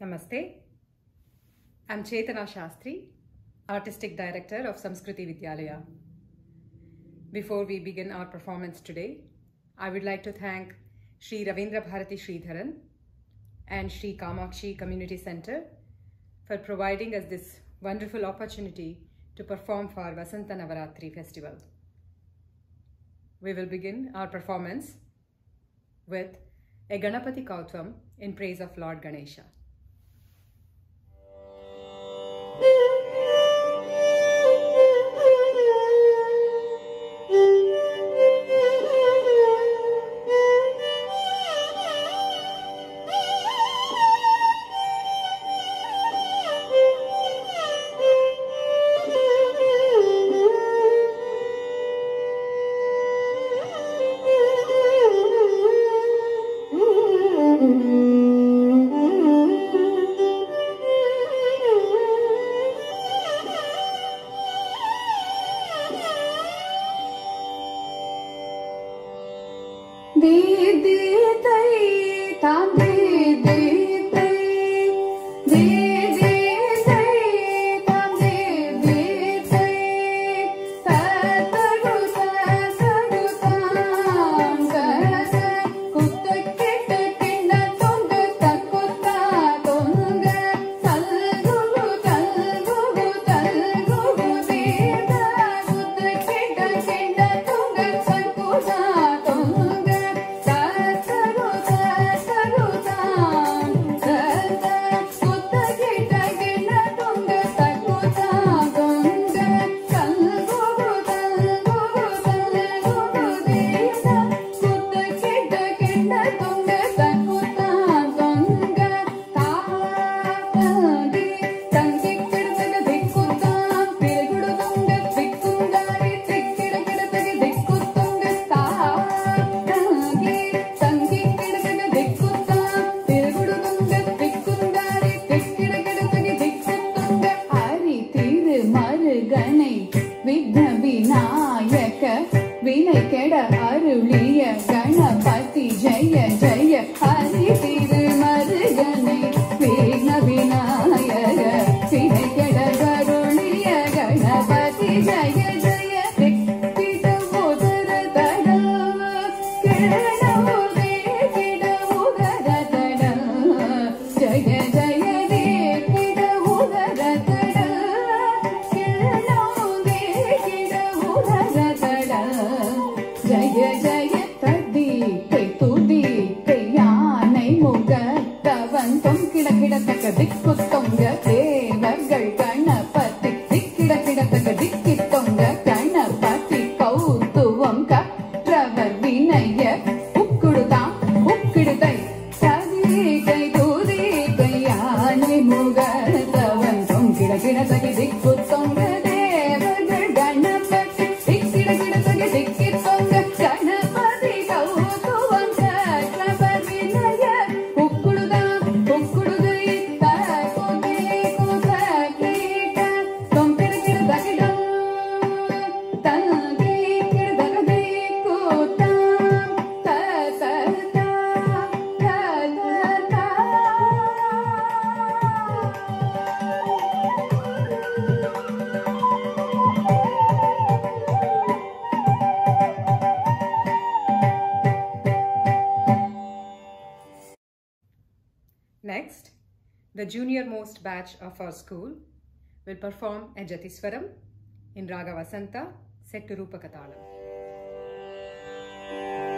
Namaste. I'm Chetana Sastry, Artistic Director of Samskruthi Vidyalaya. Before we begin our performance today, I would like to thank Sri Ravindra Bharati Sridharan and Sri Kamakshi Community Center for providing us this wonderful opportunity to perform for Vasantha Navarathri festival. We will begin our performance with a Ganapati Kautvam in praise of Lord Ganesha. Junior most batch of our school will perform a Jatiswaram in Raga Vasanta set to Rupakatalam. Thank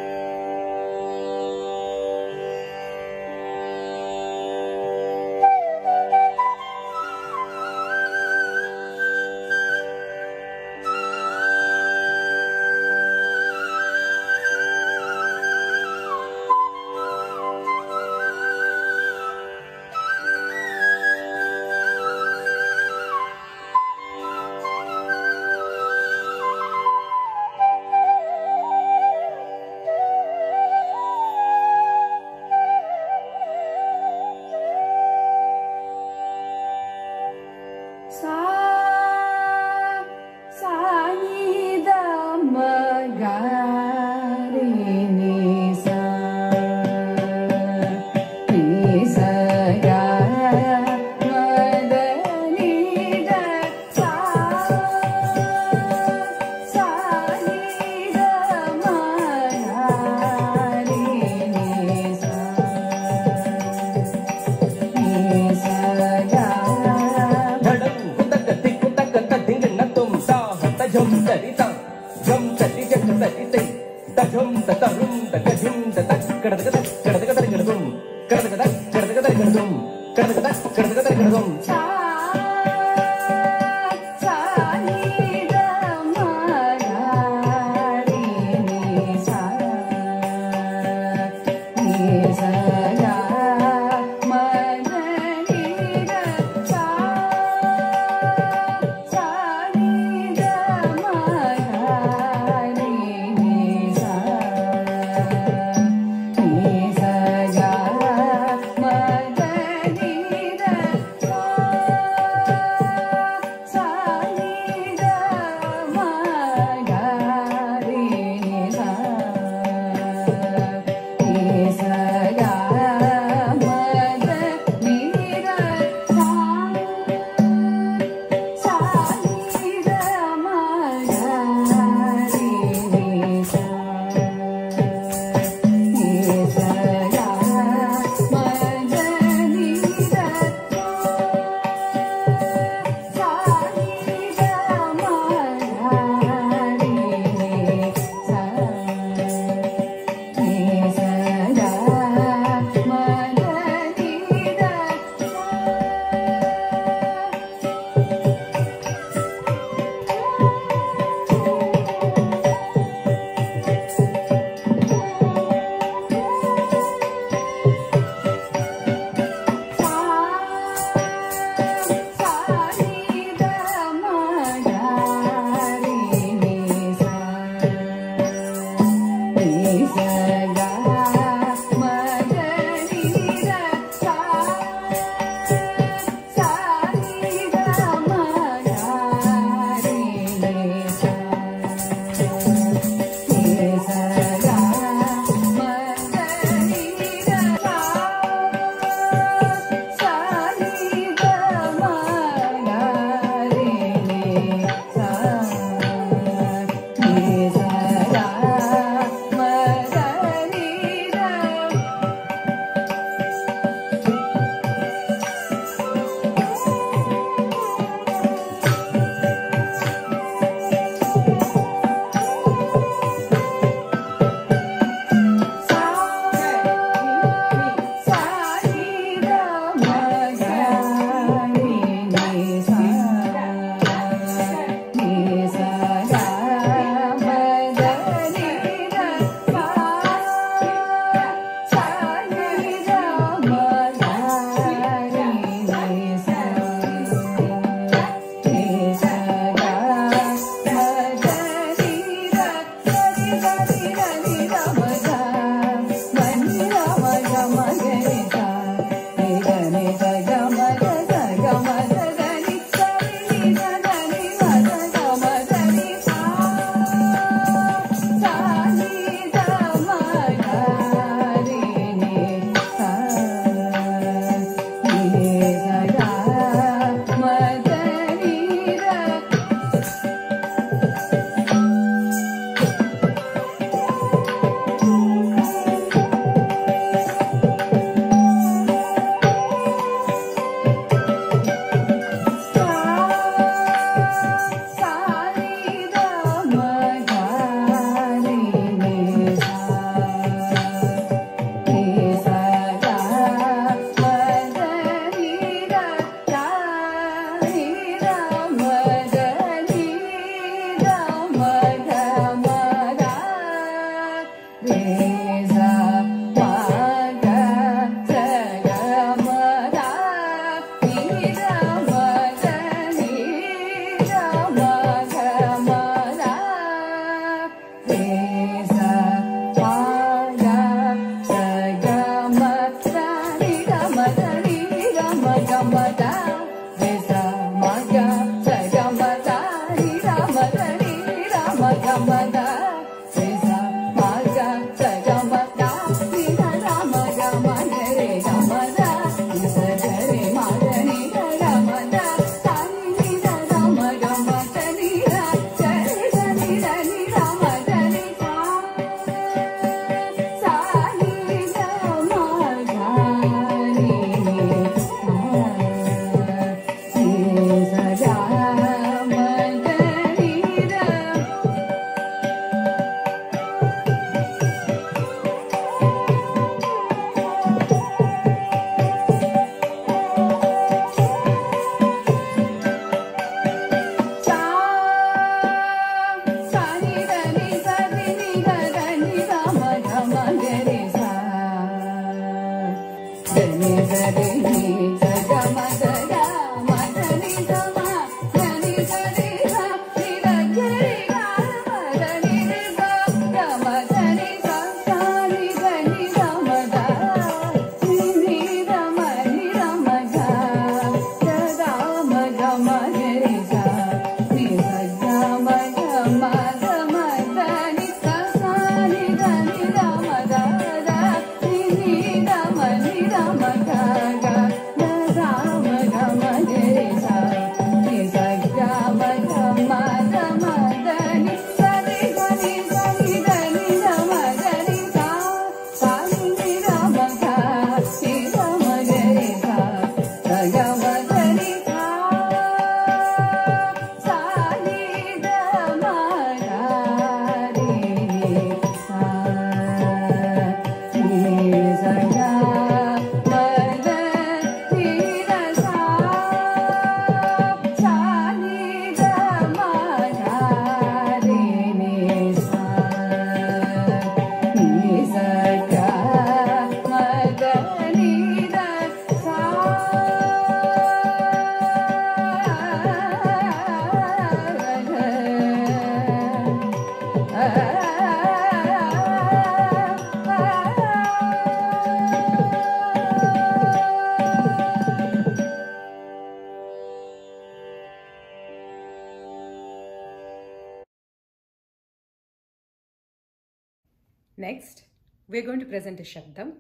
present Shabdam.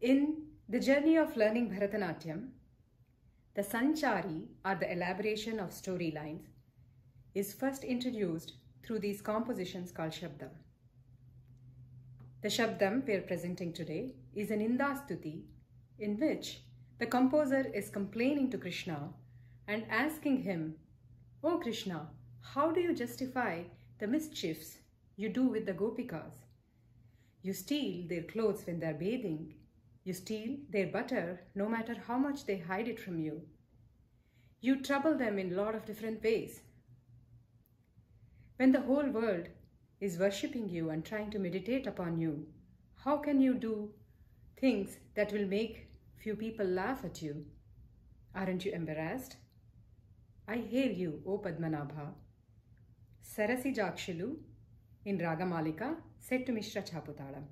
In the journey of learning Bharatanatyam, the Sanchari, or the elaboration of storylines, is first introduced through these compositions called Shabdam. The Shabdam we are presenting today is an Nindastuti in which the composer is complaining to Krishna and asking him, Oh Krishna, how do you justify the mischiefs you do with the Gopikas? You steal their clothes when they're bathing. You steal their butter no matter how much they hide it from you. You trouble them in a lot of different ways. When the whole world is worshipping you and trying to meditate upon you, how can you do things that will make few people laugh at you? Aren't you embarrassed? I hail you, O Padmanabha. Sarasi Jakshilu Ragamalika set to Mishra Chaputalam.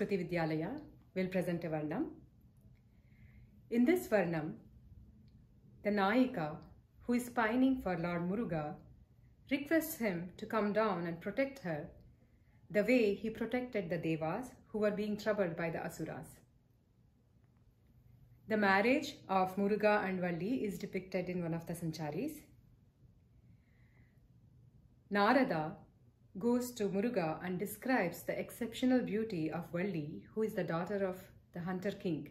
Of Samskruthi Vidyalaya will present a Varnam. In this Varnam, the Nayika, who is pining for Lord Muruga, requests him to come down and protect her the way he protected the Devas who were being troubled by the Asuras. The marriage of Muruga and Valli is depicted in one of the Sancharis. Narada goes to Muruga and describes the exceptional beauty of Valli, who is the daughter of the hunter king.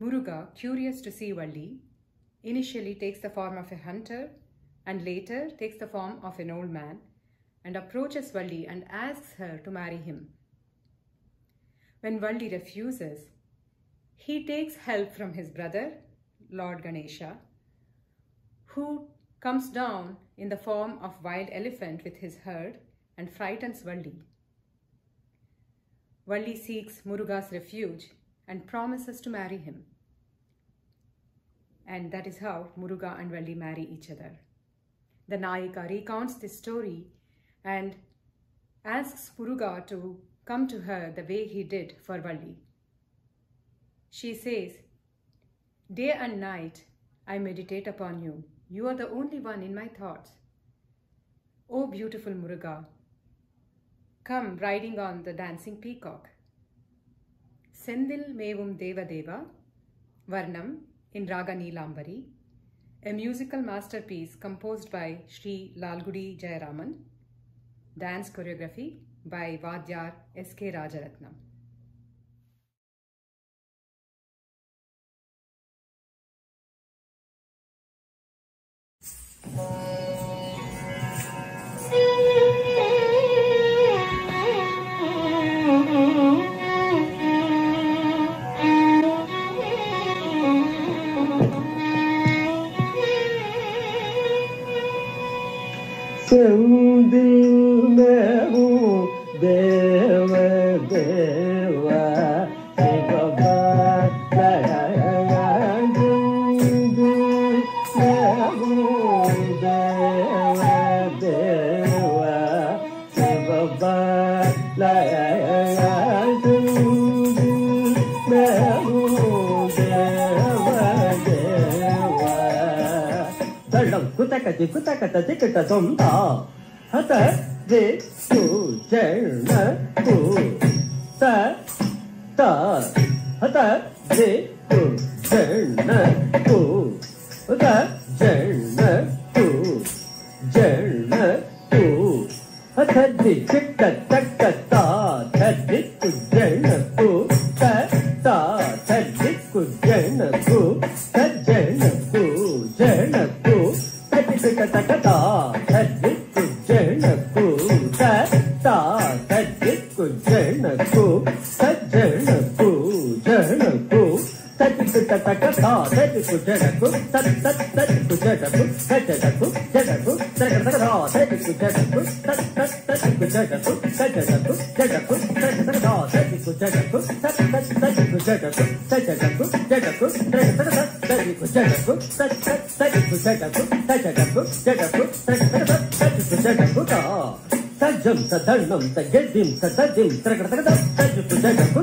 Muruga, curious to see Valli, initially takes the form of a hunter and later takes the form of an old man and approaches Valli and asks her to marry him. When Valli refuses, he takes help from his brother, Lord Ganesha, who comes down in the form of wild elephant with his herd and frightens Valli. Valli seeks Muruga's refuge and promises to marry him. And that is how Muruga and Valli marry each other. The Nayika recounts this story and asks Muruga to come to her the way he did for Valli. She says, Day and night I meditate upon you. You are the only one in my thoughts. O oh, beautiful Muruga, come riding on the dancing peacock. Sendil Mevum Deva Deva, Varnam in Raga Nilambari, a musical masterpiece composed by Sri Lalgudi Jayaraman, dance choreography by Vadyar S.K. Rajaratnam. Sen 까지 부탁하다 댓글다 좀더 하다 리 주제는 부다 다 하다 리 주제는 부다 제는 부 제는 부 하다 리 책다 딱다 다 하다 리 주제는 తట తటి కుజడకు తట్ తట్ తటి కుజడకు కజడకు జడకు తరక తరక తటి కుజడకు తట్ తట్ తటి కుజడకు కజడకు జడకు తరక తరక తటి కుజడకు తట్ తట్ తటి కుజడకు కజడకు జడకు తరక తరక తటి కుజడకు తట్ తట్ తటి కుజడకు కజడకు జడకు తరక తరక తటి కుజడకు తా తజం తదండం తగెద్దిం తదదిం తరక తరక తటి కుజడకు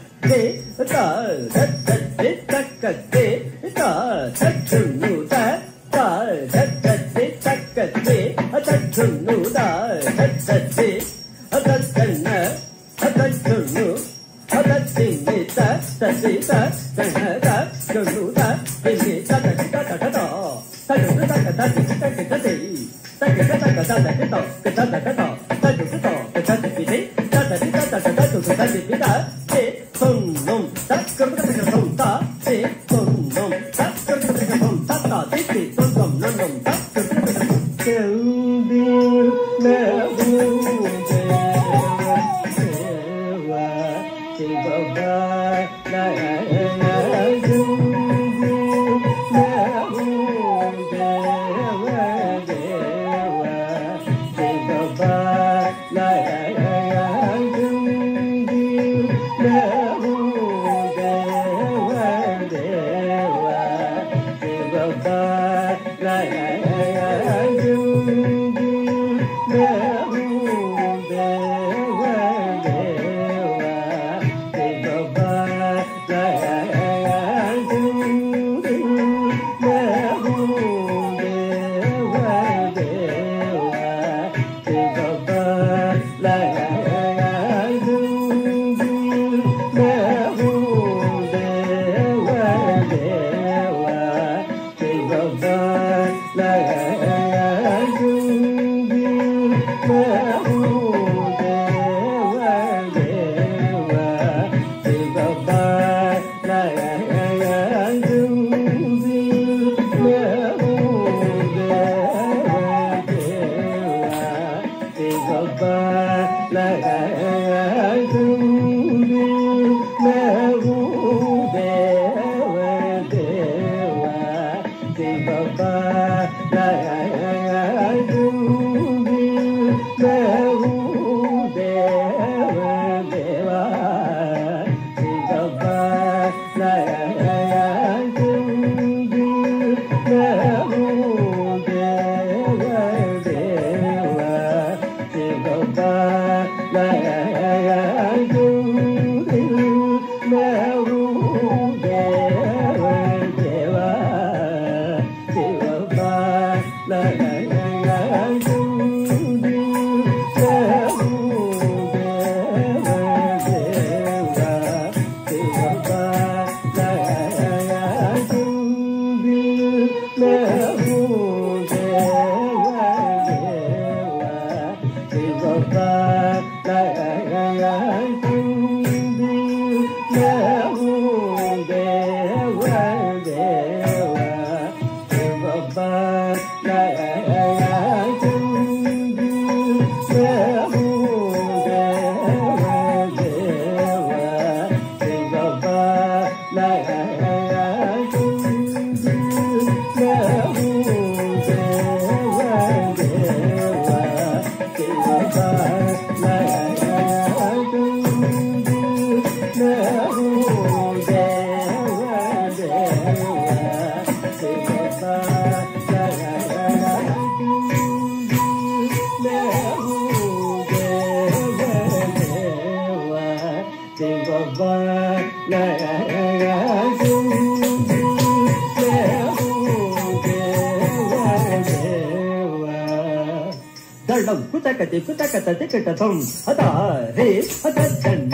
ತಕತಿ ಕುತಕತ ಚಿಕಟ ಹದ ರೇ ಹದ ಚಂಡ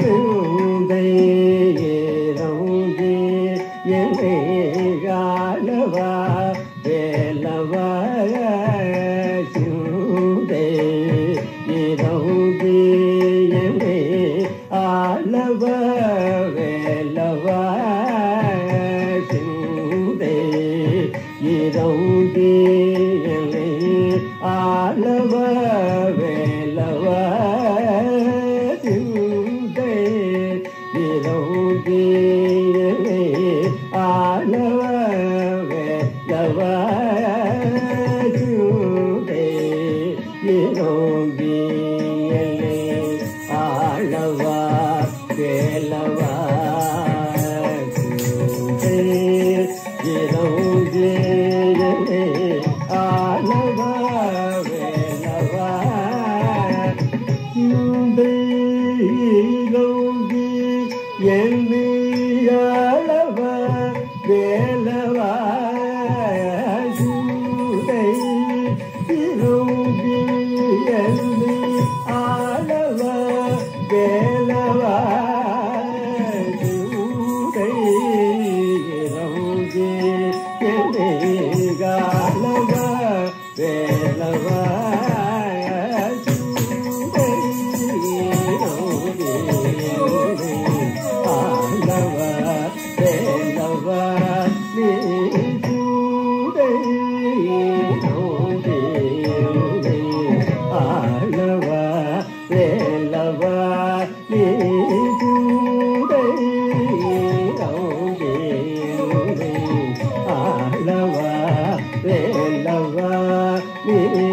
தூங்கையே ரவுந்தே எங்கே wa ni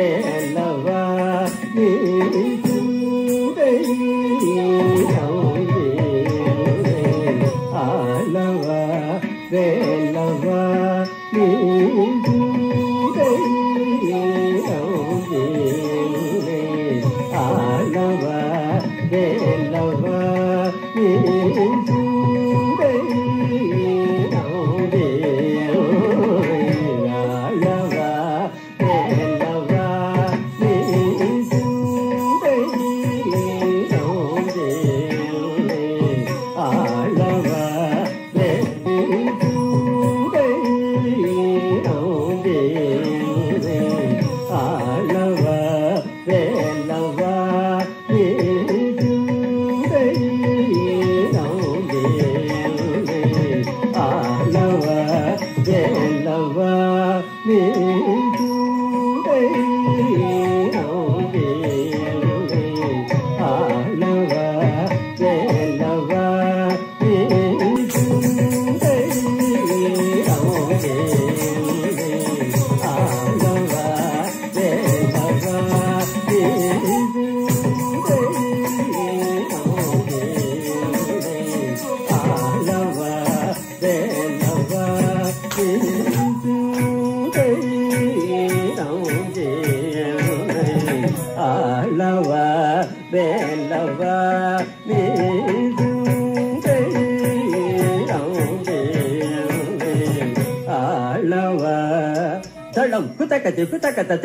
Yeah.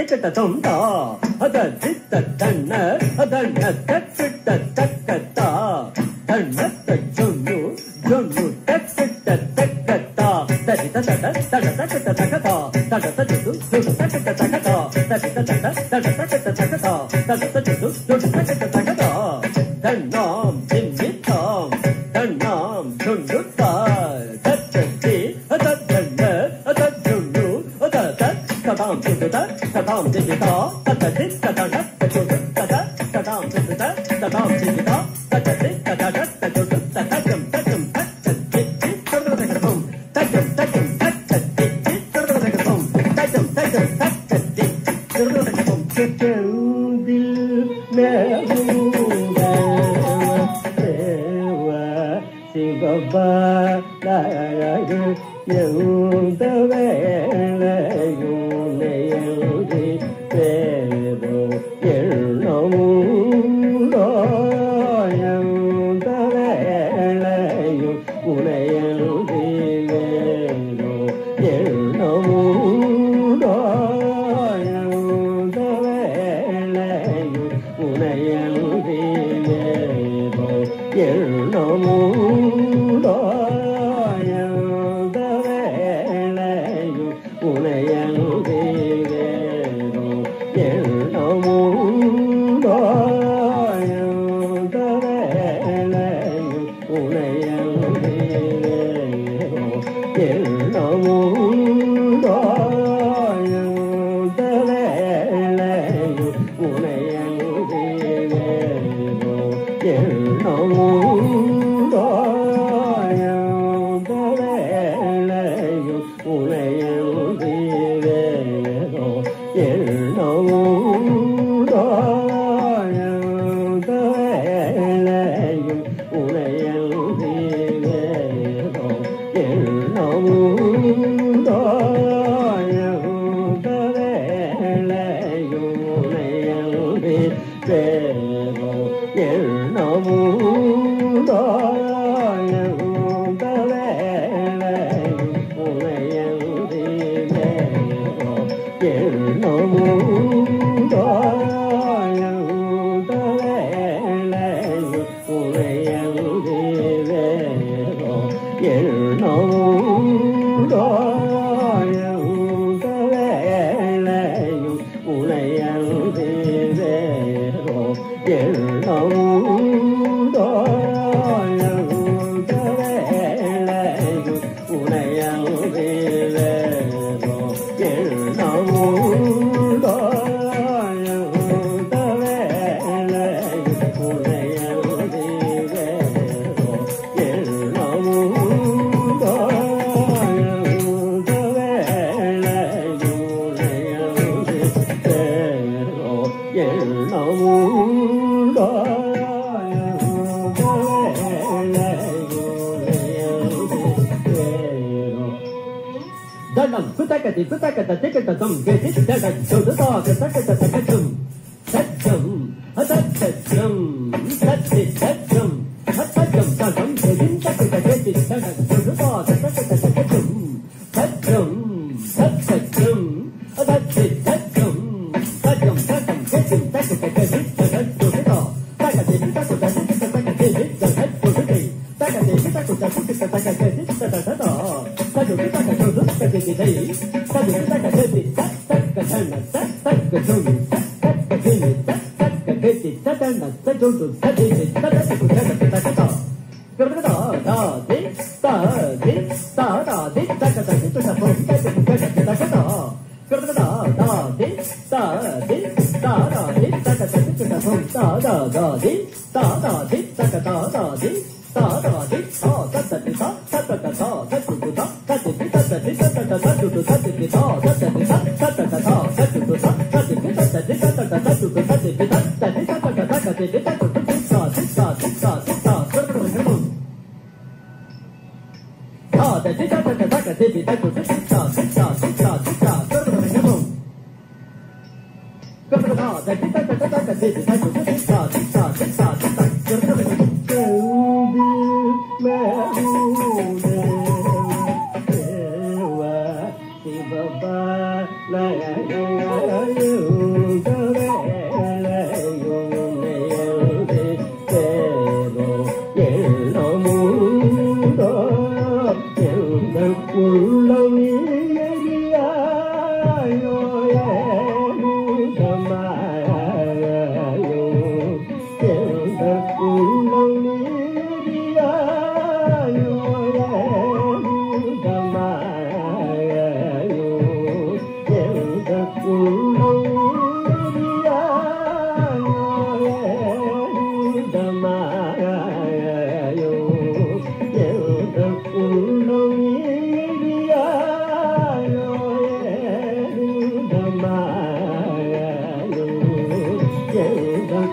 திகட்ட தொண்டா அத தித்த தன்ன அதன்ன தட்டிட்ட தக்கத்தா தன்னத்த ஜொன்னு ஜொன்னு தட்டிட்ட தக்கத்தா தடித தட தட தட்ட தகதா தடத ஜொன்னு தட்ட けじったたたとさぐくたかくずったけじたいさぐくたかけじたたかたなたたかじゅんたたかけにたたかけじたたなたじゅんとたけじたたかくたかたたかとぐるぐるとたでたでたたでたかたけとさとひかけくかけたかとぐるぐるとたでたでたたでたかたけとさとたたでたたでたかたたで Yeah.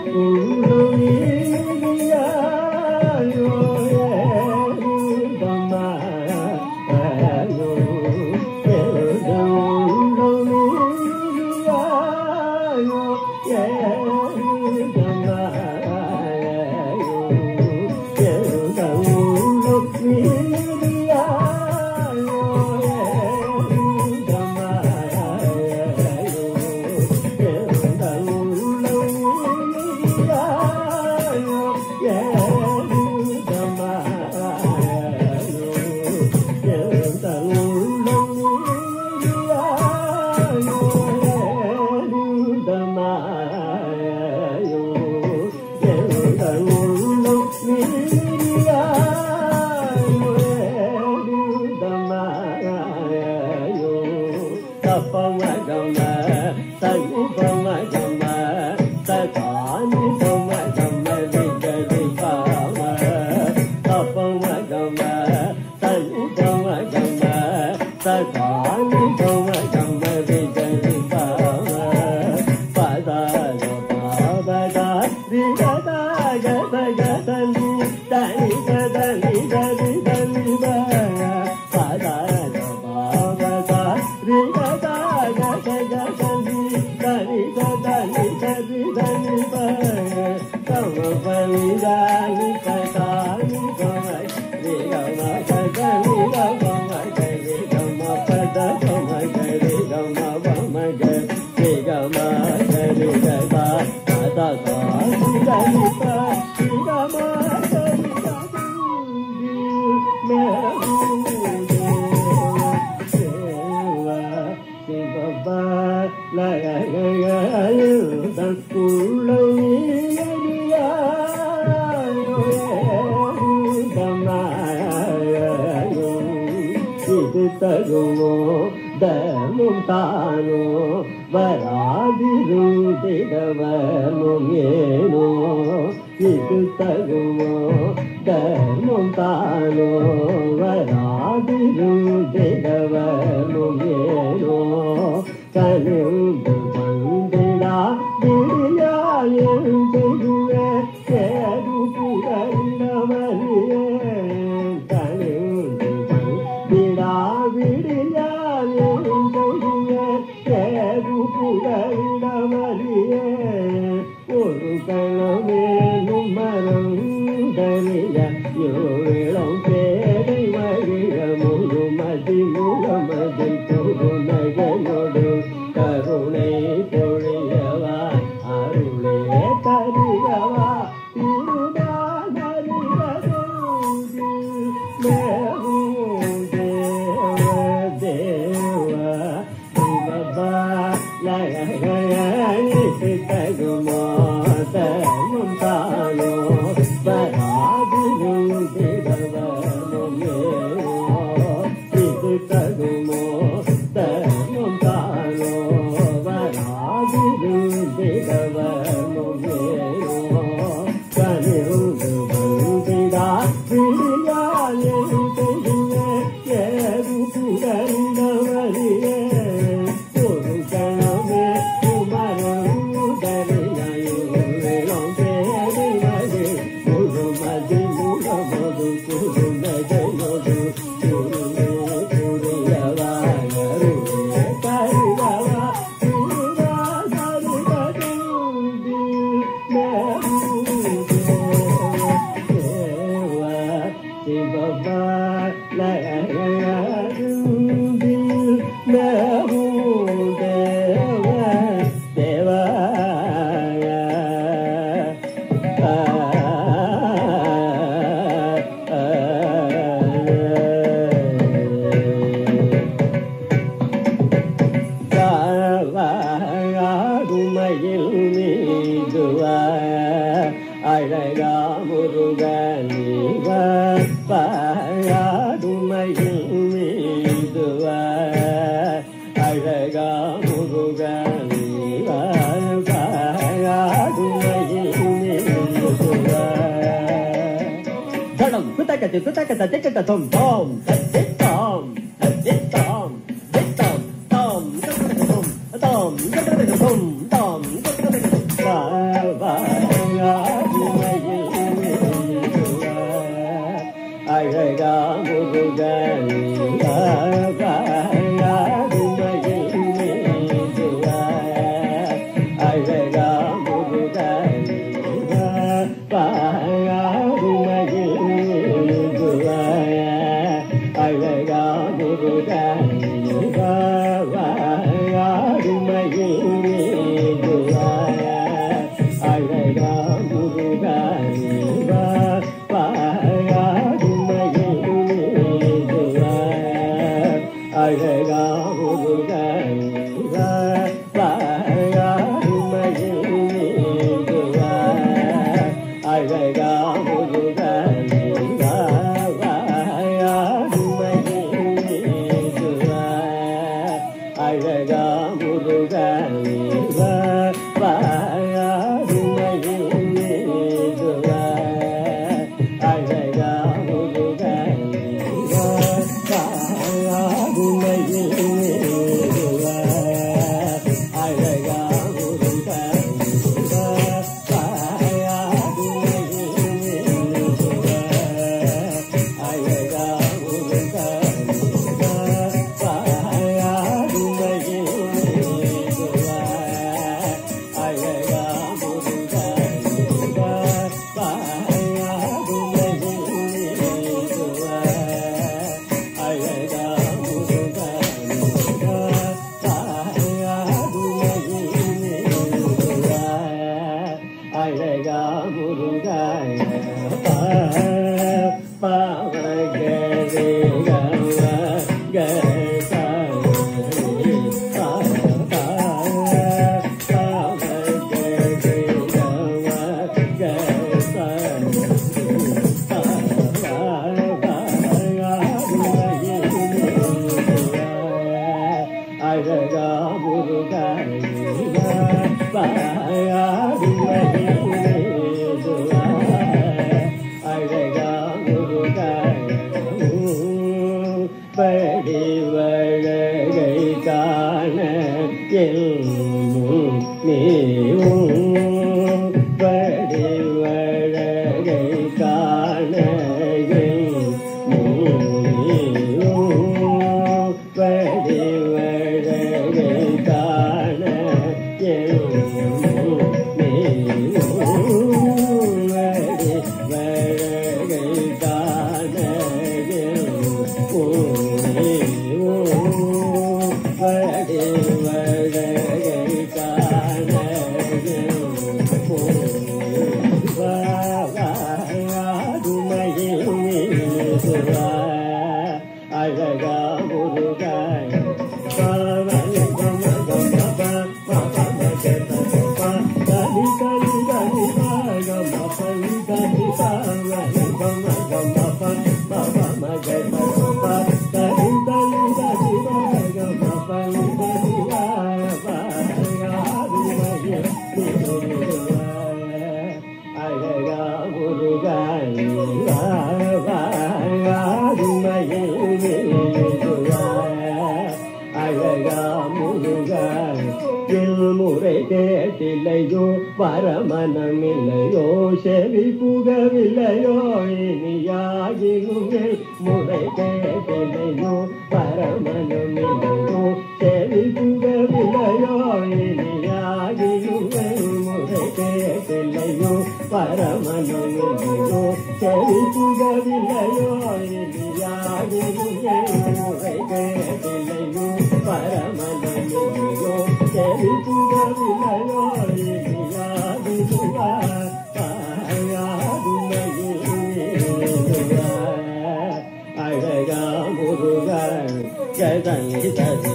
அழகாக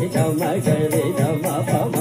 đi tham ma chơi đi tham ma phá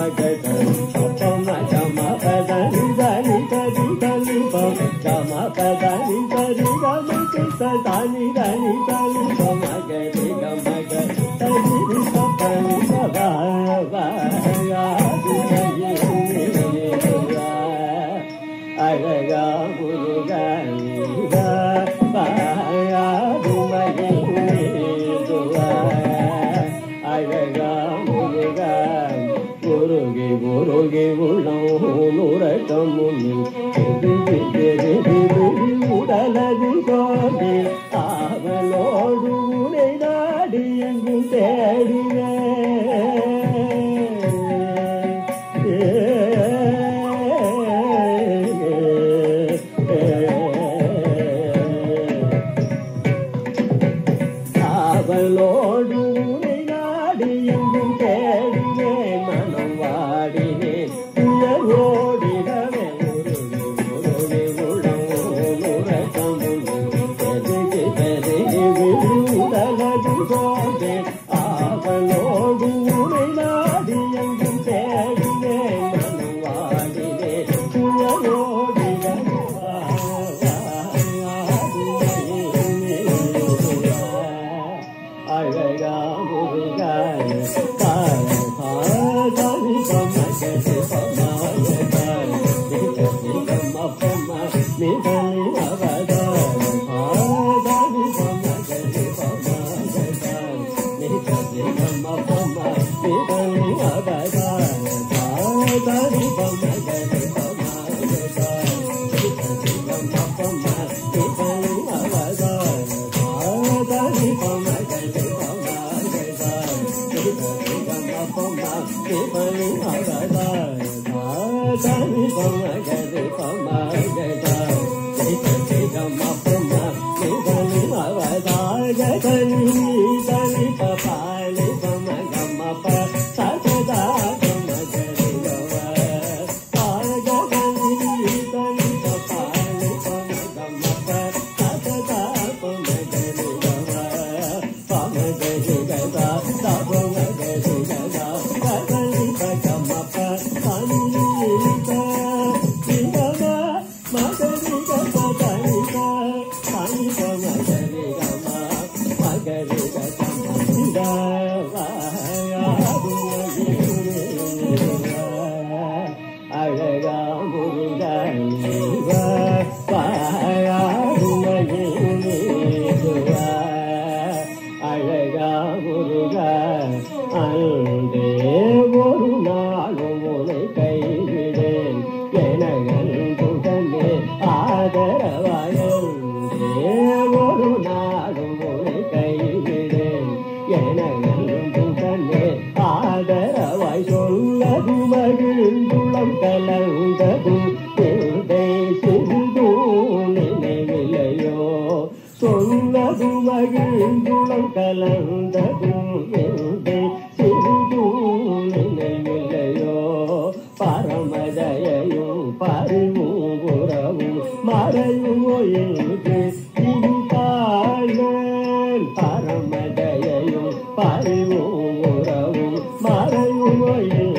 ಹೋಯೋ